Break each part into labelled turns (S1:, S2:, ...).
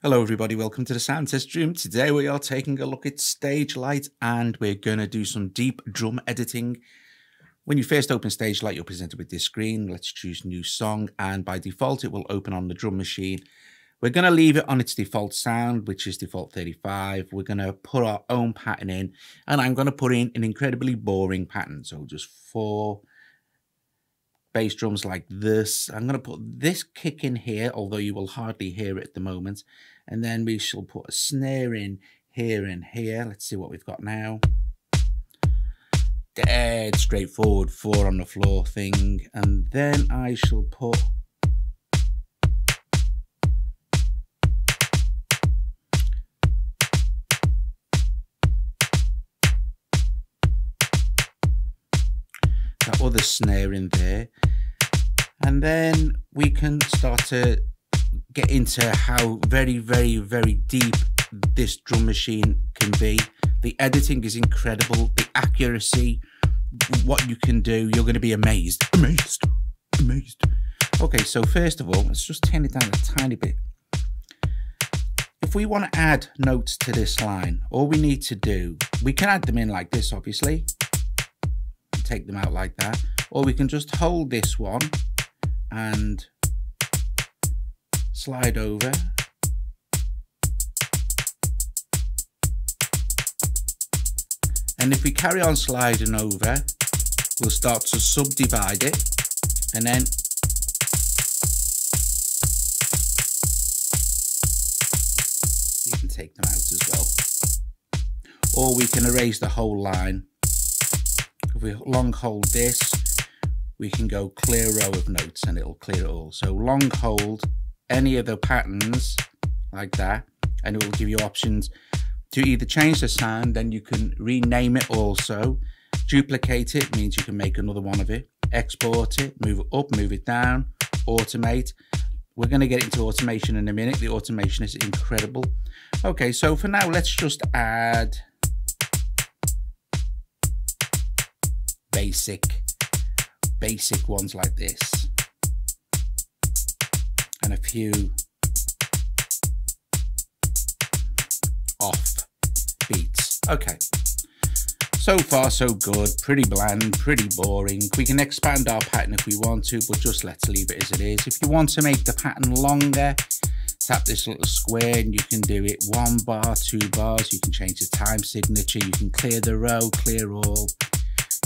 S1: Hello everybody, welcome to the Sound Test Room. Today we are taking a look at StageLight and we're going to do some deep drum editing. When you first open StageLight, you're presented with this screen. Let's choose new song and by default it will open on the drum machine. We're going to leave it on its default sound, which is default 35. We're going to put our own pattern in and I'm going to put in an incredibly boring pattern. So just four bass drums like this. I'm going to put this kick in here, although you will hardly hear it at the moment. And then we shall put a snare in here and here. Let's see what we've got now. Dead straightforward four on the floor thing. And then I shall put that other snare in there. And then we can start to get into how very very very deep this drum machine can be. The editing is incredible. The accuracy what you can do you're going to be amazed. Amazed. Amazed. Okay so first of all let's just turn it down a tiny bit. If we want to add notes to this line all we need to do we can add them in like this obviously take them out like that. Or we can just hold this one and slide over. And if we carry on sliding over we'll start to subdivide it and then you can take them out as well. Or we can erase the whole line if we long hold this we can go clear row of notes and it'll clear it all. So long hold any of the patterns like that and it will give you options to either change the sound then you can rename it also. Duplicate it means you can make another one of it. Export it move it up move it down automate. We're going to get into automation in a minute. The automation is incredible. Okay so for now let's just add basic basic ones like this. And a few off beats. Okay. So far so good. Pretty bland pretty boring. We can expand our pattern if we want to but just let's leave it as it is. If you want to make the pattern longer tap this little square and you can do it one bar two bars. You can change the time signature. You can clear the row clear all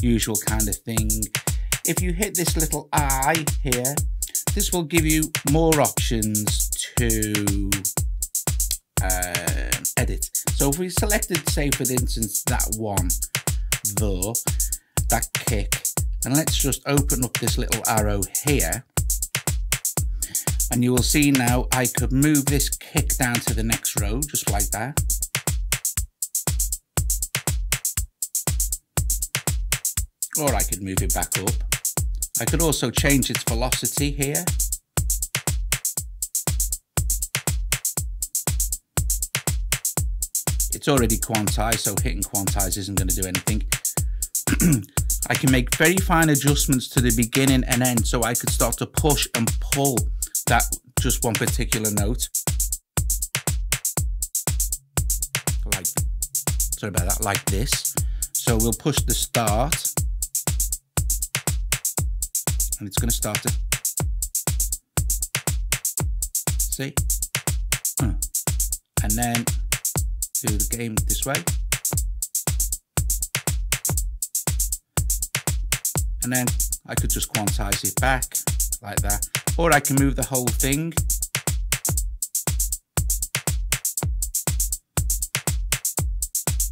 S1: usual kind of thing if you hit this little eye here, this will give you more options to uh, edit. So if we selected, say for instance, that one, though, that kick, and let's just open up this little arrow here, and you will see now I could move this kick down to the next row, just like that. Or I could move it back up. I could also change its velocity here. It's already quantized, so hitting quantize isn't going to do anything. I can make very fine adjustments to the beginning and end, so I could start to push and pull that just one particular note. Like, sorry about that, like this. So we'll push the start and it's going to start it. see? And then do the game this way. And then I could just quantize it back like that. Or I can move the whole thing.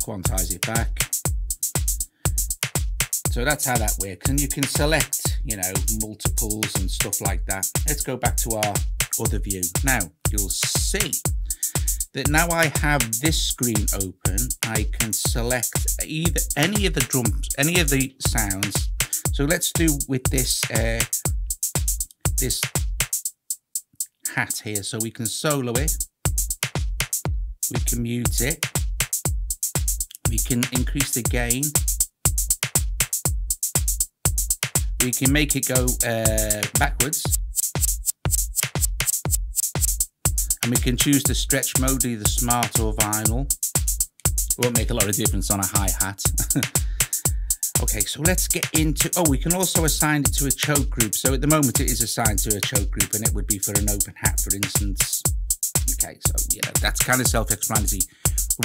S1: Quantize it back so that's how that works and you can select you know, multiples and stuff like that. Let's go back to our other view. Now, you'll see that now I have this screen open, I can select either any of the drums, any of the sounds. So let's do with this, uh, this hat here. So we can solo it, we can mute it, we can increase the gain, we can make it go uh, backwards And we can choose the stretch mode, either smart or vinyl. Won't make a lot of difference on a hi-hat. okay, so let's get into, oh, we can also assign it to a choke group. So at the moment it is assigned to a choke group and it would be for an open hat, for instance. Okay, so yeah, that's kind of self-explanatory.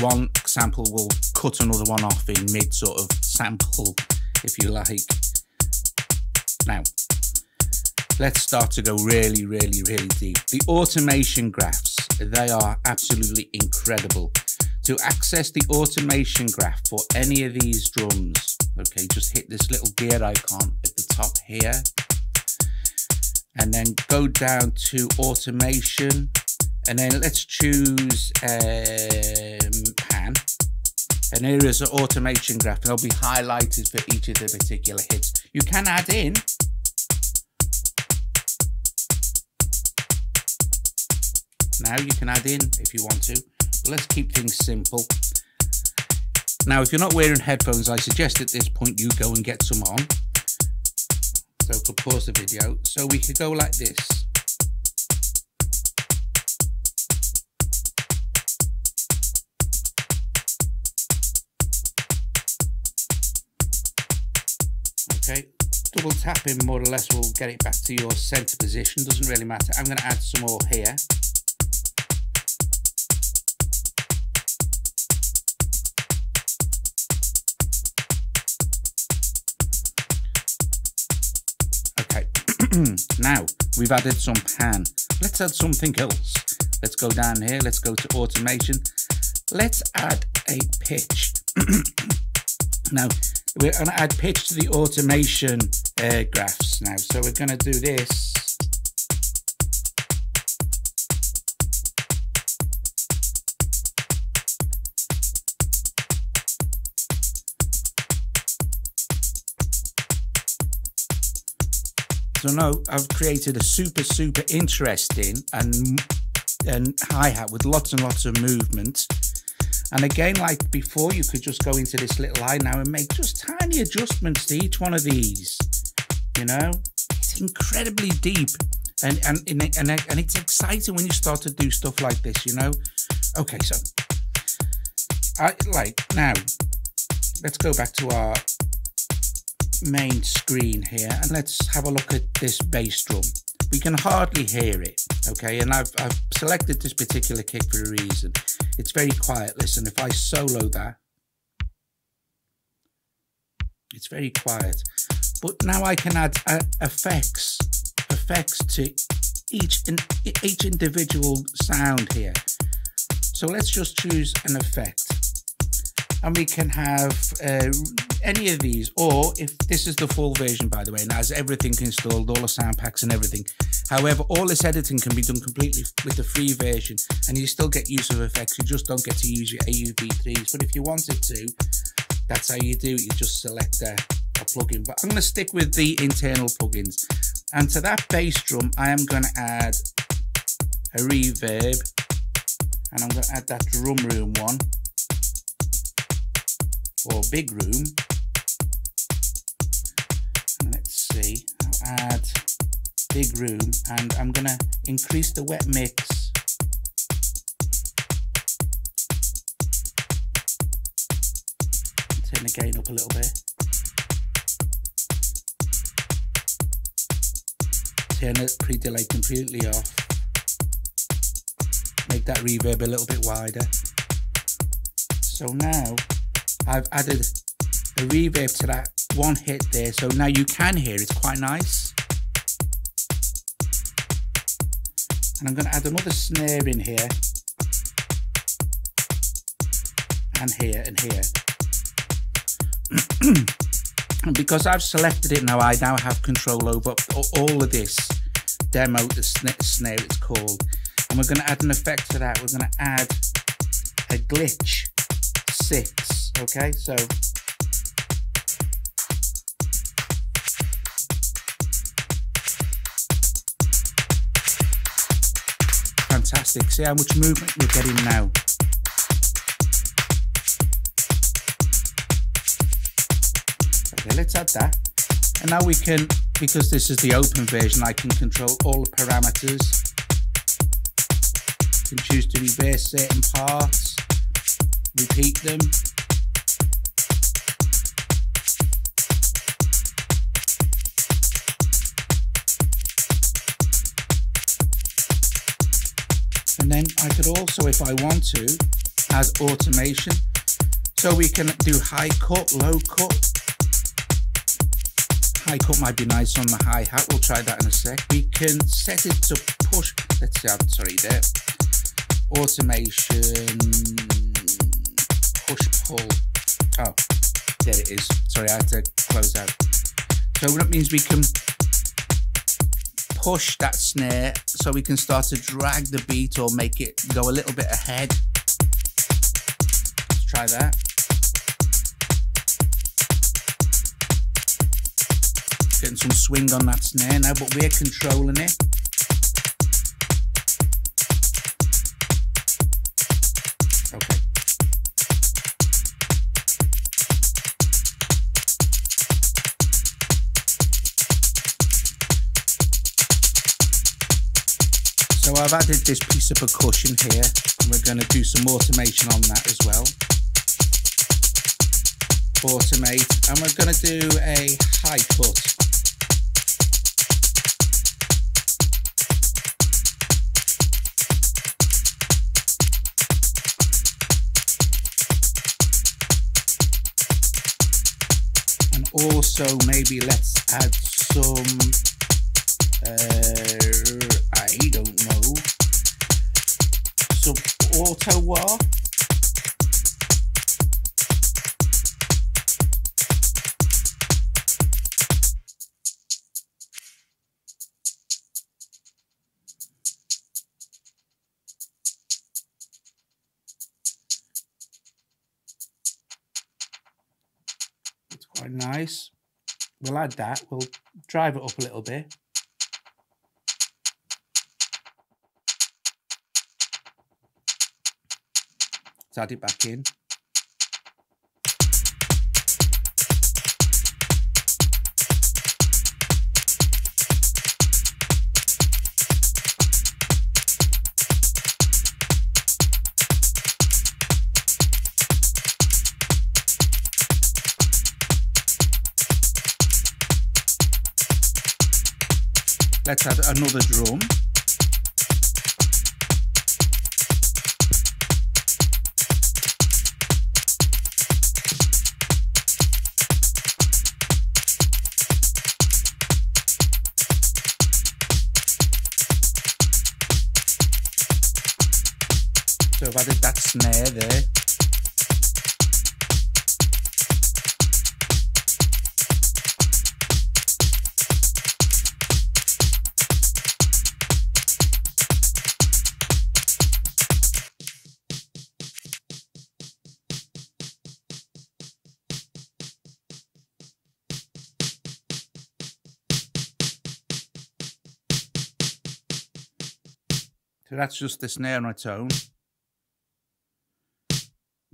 S1: One sample will cut another one off in mid sort of sample, if you like. Now, let's start to go really, really, really deep. The automation graphs, they are absolutely incredible. To access the automation graph for any of these drums, okay, just hit this little gear icon at the top here. And then go down to automation. And then let's choose um, pan. And here is an automation graph. And they'll be highlighted for each of the particular hits. You can add in now you can add in if you want to but let's keep things simple. Now if you're not wearing headphones I suggest at this point you go and get some on. So could pause the video. So we could go like this. Okay double tapping more or less will get it back to your center position. Doesn't really matter. I'm going to add some more here now we've added some pan. Let's add something else. Let's go down here. Let's go to automation. Let's add a pitch. now we're going to add pitch to the automation uh, graphs now. So we're going to do this So now I've created a super, super interesting and, and hi-hat with lots and lots of movement. And again, like before, you could just go into this little line now and make just tiny adjustments to each one of these. You know, it's incredibly deep. And, and, and, and it's exciting when you start to do stuff like this, you know? Okay, so I like now let's go back to our main screen here and let's have a look at this bass drum. We can hardly hear it, okay? And I've, I've selected this particular kick for a reason. It's very quiet. Listen, if I solo that, it's very quiet. But now I can add uh, effects, effects to each in, each individual sound here. So let's just choose an effect and we can have uh, any of these or if this is the full version by the way and has everything installed all the sound packs and everything however all this editing can be done completely with the free version and you still get use of effects. You just don't get to use your AUV3s but if you wanted to that's how you do it. You just select a, a plugin. But I'm going to stick with the internal plugins. And to that bass drum I am going to add a reverb and I'm going to add that drum room one or big room. See, I'll add big room and I'm gonna increase the wet mix. Turn the gain up a little bit. Turn the pre-delay completely off. Make that reverb a little bit wider. So now I've added a reverb to that one hit there so now you can hear it's quite nice. And I'm going to add another snare in here. And here and here. And because I've selected it now I now have control over all of this demo the snare it's called. And we're going to add an effect to that. We're going to add a glitch 6 Okay, so fantastic. See how much movement we're getting now. Okay, let's add that. And now we can, because this is the open version, I can control all the parameters You can choose to reverse certain parts, repeat them. And then I could also, if I want to, add automation. So we can do high cut, low cut. High cut might be nice on the hi-hat. We'll try that in a sec. We can set it to push. Let's see, I'm sorry there. Automation, push pull. Oh, there it is. Sorry, I had to close out. So that means we can push that snare so we can start to drag the beat or make it go a little bit ahead. Let's try that. Getting some swing on that snare now, but we're controlling it. So I've added this piece of percussion here and we're going to do some automation on that as well. Automate and we're going to do a high cut. And also maybe let's add some uh, It's quite nice. We'll add that. We'll drive it up a little bit. Let's add it back in. Let's add another drum. So I've added that snare there. So that's just the snare on its own.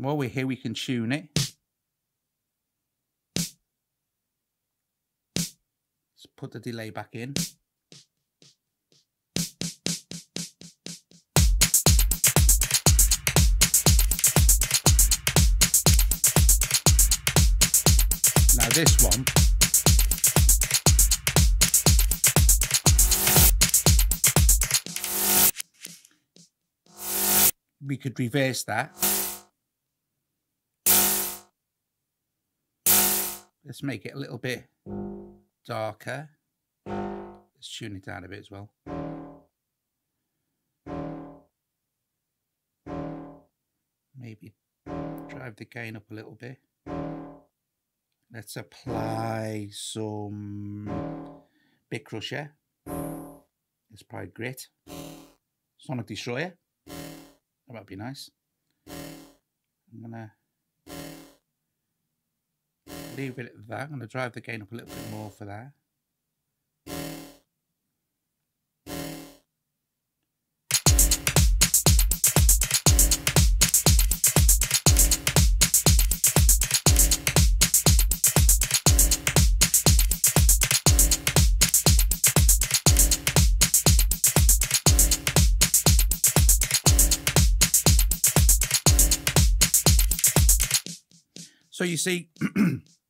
S1: While we're here, we can tune it. Let's put the delay back in. Now this one we could reverse that. Let's make it a little bit darker. Let's tune it down a bit as well. Maybe drive the gain up a little bit. Let's apply some Bit Crusher. Let's apply Grit. Sonic Destroyer. That might be nice. I'm gonna leave it at that. I'm going to drive the gain up a little bit more for that. So you see,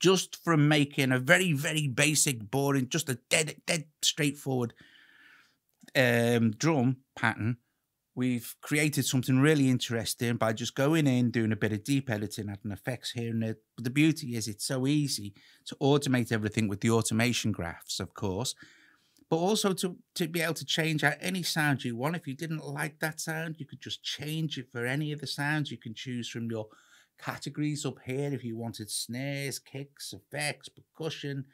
S1: just from making a very, very basic, boring, just a dead, dead straightforward um, drum pattern, we've created something really interesting by just going in, doing a bit of deep editing, adding effects here and there. But the beauty is it's so easy to automate everything with the automation graphs, of course, but also to, to be able to change out any sound you want. If you didn't like that sound, you could just change it for any of the sounds. You can choose from your categories up here if you wanted snares, kicks, effects, percussion,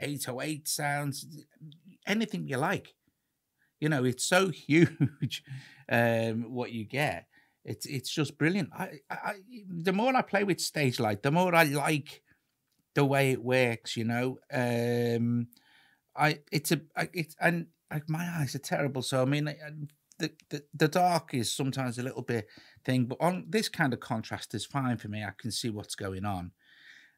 S1: 808 sounds, anything you like. You know, it's so huge um, what you get. It's it's just brilliant. I, I the more I play with StageLight, the more I like the way it works. You know, um, I it's a it's and like my eyes are terrible. So I mean, the, the the dark is sometimes a little bit thing, but on this kind of contrast is fine for me. I can see what's going on.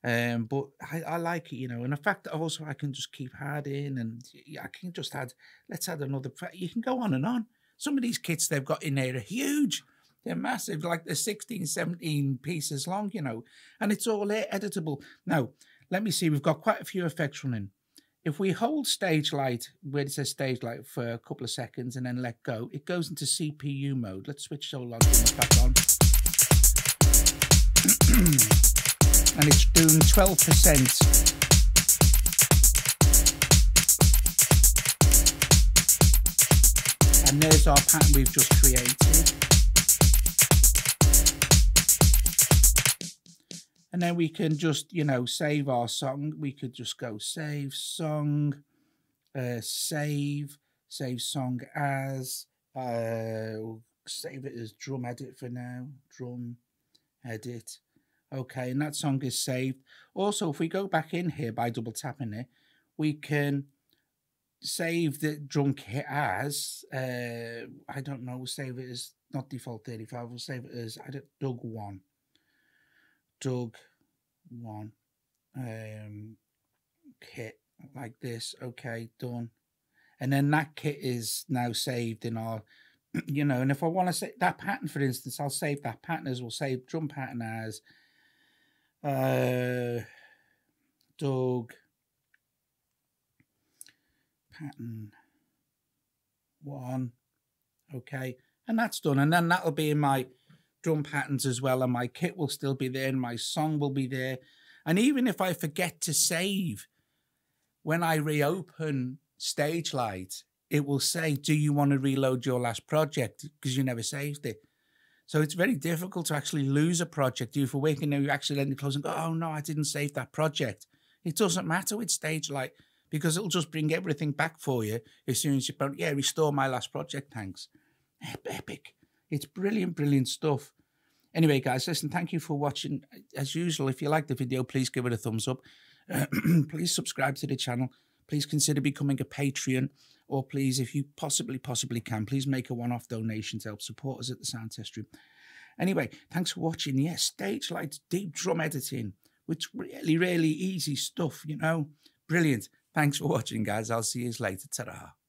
S1: Um, but I, I like it, you know, and the fact that also I can just keep adding and I can just add, let's add another, you can go on and on. Some of these kits they've got in there are huge. They're massive, like they're 16, 17 pieces long, you know, and it's all editable. Now, let me see, we've got quite a few effects running. If we hold StageLight, where it says StageLight for a couple of seconds and then let go, it goes into CPU mode. Let's switch Soul Logic back on. and it's doing 12%. And there's our pattern we've just created. And then we can just you know save our song. We could just go save song uh save save song as uh save it as drum edit for now drum edit. Okay and that song is saved. Also if we go back in here by double tapping it we can save the drum kit as uh i don't know we'll save it as not default 35 we'll save it as i don't doug one Doug one um, kit like this. Okay, done. And then that kit is now saved in our, you know, and if I want to say that pattern, for instance, I'll save that pattern as we'll save drum pattern as uh, Doug pattern one. Okay, and that's done. And then that'll be in my drum patterns as well, and my kit will still be there, and my song will be there. And even if I forget to save, when I reopen StageLight, it will say, Do you want to reload your last project? Because you never saved it. So it's very difficult to actually lose a project. You for waking up, you accidentally close and go, Oh no, I didn't save that project. It doesn't matter with StageLight because it'll just bring everything back for you as soon as you, yeah, restore my last project, thanks. Epic. It's brilliant, brilliant stuff. Anyway, guys, listen, thank you for watching. As usual, if you like the video, please give it a thumbs up. please subscribe to the channel. Please consider becoming a Patreon. Or please, if you possibly, possibly can, please make a one-off donation to help support us at the Sound Test Room. Anyway, thanks for watching. Yes, stage lights, deep drum editing, which really, really easy stuff, you know. Brilliant. Thanks for watching, guys. I'll see you later. Ta-da.